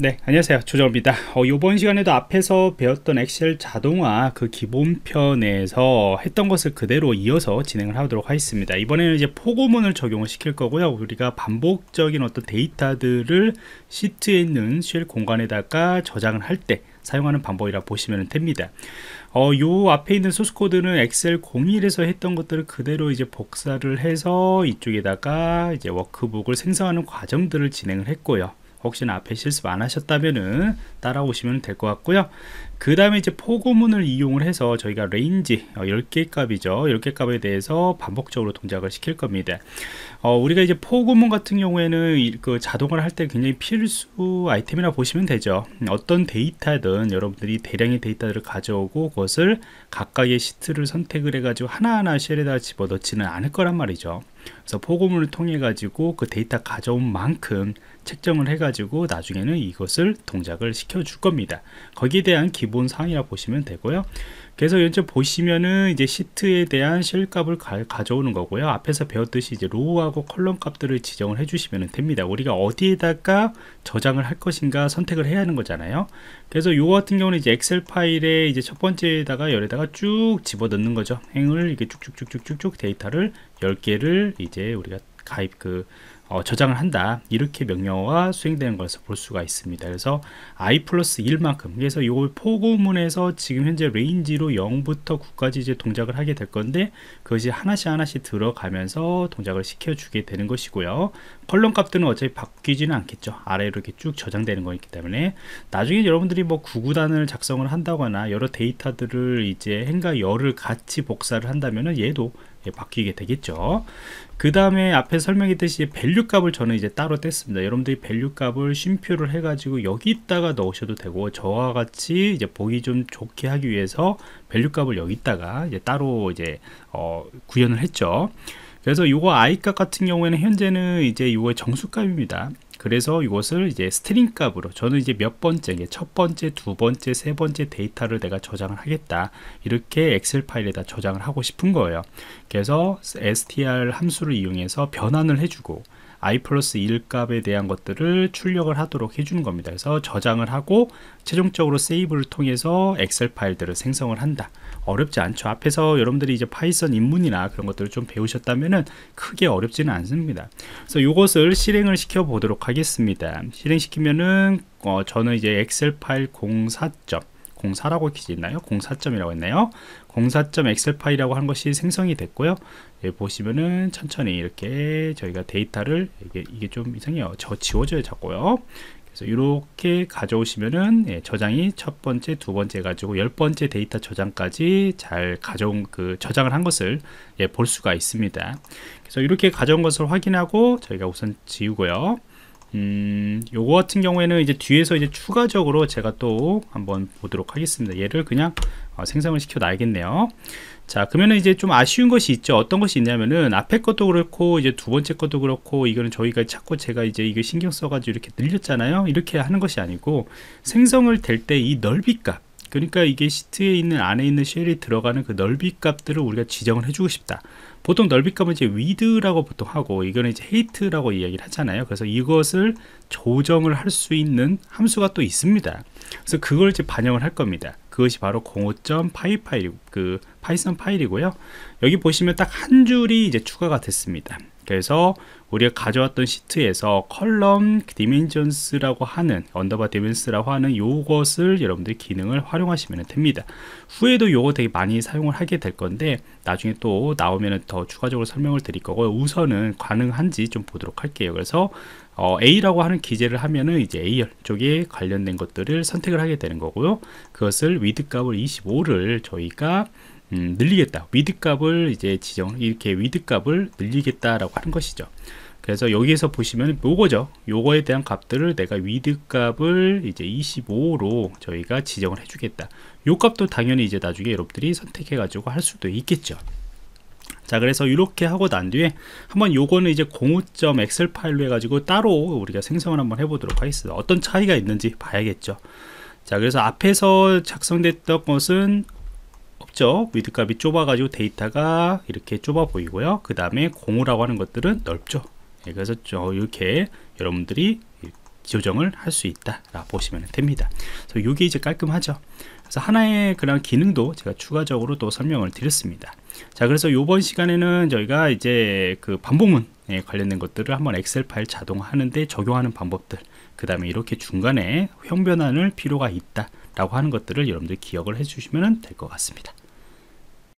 네 안녕하세요. 조정입니다. 어, 이번 시간에도 앞에서 배웠던 엑셀 자동화 그 기본편에서 했던 것을 그대로 이어서 진행을 하도록 하겠습니다. 이번에는 이제 포고문을 적용을 시킬 거고요. 우리가 반복적인 어떤 데이터들을 시트에 있는 셀 공간에다가 저장을 할 때 사용하는 방법이라 보시면 됩니다. 어, 요 앞에 있는 소스 코드는 엑셀 01에서 했던 것들을 그대로 이제 복사를 해서 이쪽에다가 이제 워크북을 생성하는 과정들을 진행을 했고요 혹시나 앞에 실습 안 하셨다면은 따라오시면 될 것 같고요. 그 다음에 이제 포고문을 이용을 해서 저희가 range 10개 어, 값이죠. 10개 값에 대해서 반복적으로 동작을 시킬 겁니다. 어, 우리가 이제 포고문 같은 경우에는 그 자동화를 할때 굉장히 필수 아이템이라 보시면 되죠. 어떤 데이터든 여러분들이 대량의 데이터를 가져오고 그것을 각각의 시트를 선택을 해 가지고 하나하나 셀에다 집어넣지는 않을 거란 말이죠 그래서 포고문을 통해 가지고 그 데이터 가져온 만큼 책정을 해 가지고 나중에는 이것을 동작을 시켜 줄 겁니다. 거기에 대한 기본 사항이라 보시면 되고요 그래서 현재 보시면은 이제 시트에 대한 셀 값을 가, 져오는 거고요. 앞에서 배웠듯이 이제 row하고 column 값들을 지정을 해 주시면 됩니다. 우리가 어디에다가 저장을 할 것인가 선택을 해야 하는 거잖아요. 그래서 요 같은 경우는 이제 엑셀 파일에 이제 첫 번째에다가 열에다가 쭉 집어 넣는 거죠. 행을 이렇게 쭉쭉쭉쭉쭉 데이터를 10개를 이제 우리가 가입 그 어, 저장을 한다. 이렇게 명령어가 수행되는 것을 볼 수가 있습니다. 그래서 i 플러스 1만큼. 그래서 이 포고문에서 지금 현재 range로 0부터 9까지 이제 동작을 하게 될 건데 그것이 하나씩 하나씩 들어가면서 동작을 시켜주게 되는 것이고요. column 값들은 어차피 바뀌지는 않겠죠. 아래로 이렇게 쭉 저장되는 거기 때문에. 나중에 여러분들이 뭐 구구단을 작성을 한다거나 여러 데이터들을 이제 행과 열을 같이 복사를 한다면은 얘도 바뀌게 되겠죠. 그 다음에 앞에 설명했듯이 value 값을 저는 이제 따로 뗐습니다. 여러분들이 value 값을 쉼표를 해 가지고 여기다가 넣으셔도 되고 저와 같이 이제 보기 좀 좋게 하기 위해서 value 값을 여기다가 이제 따로 이제 어, 구현을 했죠. 그래서 요거 i 값 같은 경우에는 현재는 이제 요거의 정수값입니다 그래서 이것을 이제 string 값으로 저는 이제 몇 번째 첫 번째 두 번째 세 번째 데이터를 내가 저장을 하겠다. 이렇게 엑셀 파일에다 저장을 하고 싶은 거예요. 그래서 str 함수를 이용해서 변환을 해주고 i 플러스 1 값에 대한 것들을 출력을 하도록 해주는 겁니다. 그래서 저장을 하고 최종적으로 save를 통해서 엑셀 파일들을 생성을 한다. 어렵지 않죠. 앞에서 여러분들이 이제 파이썬 입문이나 그런 것들을 좀 배우셨다면은 크게 어렵지는 않습니다. 그래서 이것을 실행을 시켜 보도록 하겠습니다. 실행시키면은 어, 저는 이제 엑셀 파일 04점 04라고 기지 있나요? 04점이라고 했나요? 04점 엑셀 파일이라고 하는 것이 생성이 됐고요. 여기 보시면은 천천히 이렇게 저희가 데이터를 이게, 이게 좀 이상해요. 저 지워져요, 자고요. 그래서 이렇게 가져오시면은 예, 저장이 첫 번째, 두 번째 가지고 열 번째 데이터 저장까지 잘 가져온 그 저장을 한 것을 예, 볼 수가 있습니다. 그래서 이렇게 가져온 것을 확인하고 저희가 우선 지우고요. 음, 요거 같은 경우에는 이제 뒤에서 이제 추가적으로 제가 또 한번 보도록 하겠습니다. 얘를 그냥 어, 생성을 시켜 놔야겠네요. 자, 그러면은 이제 좀 아쉬운 것이 있죠. 어떤 것이 있냐면은 앞에 것도 그렇고 이제 두 번째 것도 그렇고 이거는 저희가 자꾸 제가 이제 이거 신경 써가지고 이렇게 늘렸잖아요. 이렇게 하는 것이 아니고 생성을 될 때 이 넓이 값 그러니까 이게 시트에 있는 안에 있는 쉘이 들어가는 그 넓이 값들을 우리가 지정을 해주고 싶다. 보통 넓이 값은 이제 width라고 보통 하고 이거는 이제 height라고 이야기를 하잖아요. 그래서 이것을 조정을 할 수 있는 함수가 또 있습니다. 그래서 그걸 이제 반영을 할 겁니다. 그것이 바로 05.py 파일 그 파이썬 파일이고요. 여기 보시면 딱 한 줄이 이제 추가가 됐습니다. 그래서 우리가 가져왔던 시트에서 column dimensions라고 하는 underbar dimensions라고 하는 요것을 여러분들이 기능을 활용하시면 됩니다. 후에도 요거 되게 많이 사용을 하게 될 건데 나중에 또 나오면 더 추가적으로 설명을 드릴 거고요 우선은 가능한지 좀 보도록 할게요. 그래서 어, A라고 하는 기재를 하면은 이제 A열 쪽에 관련된 것들을 선택을 하게 되는 거고요. 그것을 width 값을 25를 저희가 음, 늘리겠다. width 값을 이제 지정 이렇게 width 값을 늘리겠다라고 하는 것이죠. 그래서 여기에서 보시면 요거죠. 요거에 대한 값들을 내가 width 값을 이제 25로 저희가 지정을 해주겠다. 요 값도 당연히 이제 나중에 여러분들이 선택해 가지고 할 수도 있겠죠. 자 그래서 이렇게 하고 난 뒤에 한번 요거는 이제 공오점 엑셀 파일로 해가지고 따로 우리가 생성을 한번 해보도록 하겠습니다. 어떤 차이가 있는지 봐야겠죠. 자 그래서 앞에서 작성됐던 것은 없죠. width 값이 좁아 가지고 데이터가 이렇게 좁아 보이고요. 그 다음에 공오라고 하는 것들은 넓죠. 네, 그래서 이렇게 여러분들이 조정을 할 수 있다 라 보시면 됩니다. 그래서 이게 이제 깔끔하죠. 그래서 하나의 그런 기능도 제가 추가적으로 또 설명을 드렸습니다. 자 그래서 이번 시간에는 저희가 이제 그 반복문 에 관련된 것들을 한번 엑셀 파일 자동화하는데 적용하는 방법들 그 다음에 이렇게 중간에 형 변환을 필요가 있다 라고 하는 것들을 여러분들 기억을 해 주시면 될 것 같습니다